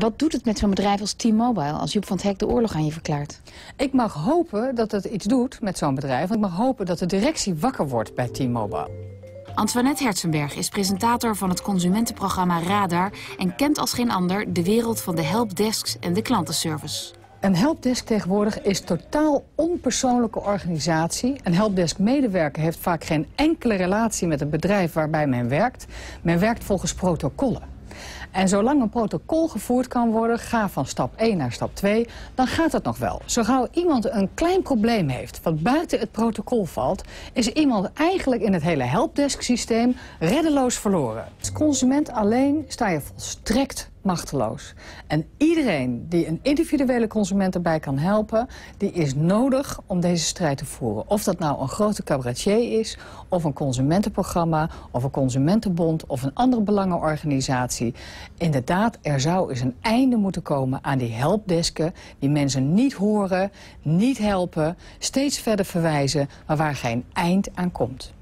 Wat doet het met zo'n bedrijf als T-Mobile als Joep van het Hek de oorlog aan je verklaart? Ik mag hopen dat het iets doet met zo'n bedrijf. Ik mag hopen dat de directie wakker wordt bij T-Mobile. Antoinette Herzenberg is presentator van het consumentenprogramma Radar... en kent als geen ander de wereld van de helpdesks en de klantenservice. Een helpdesk tegenwoordig is totaal onpersoonlijke organisatie. Een helpdesk-medewerker heeft vaak geen enkele relatie met het bedrijf waarbij men werkt. Men werkt volgens protocollen. En zolang een protocol gevoerd kan worden, ga van stap 1 naar stap 2, dan gaat het nog wel. Zo gauw iemand een klein probleem heeft wat buiten het protocol valt, is iemand eigenlijk in het hele helpdesk systeem reddeloos verloren. Als consument alleen sta je volstrekt machteloos. En iedereen die een individuele consument erbij kan helpen... die is nodig om deze strijd te voeren. Of dat nou een grote cabaretier is, of een consumentenprogramma... of een consumentenbond of een andere belangenorganisatie. Inderdaad, er zou eens een einde moeten komen aan die helpdesken... die mensen niet horen, niet helpen, steeds verder verwijzen... maar waar geen eind aan komt.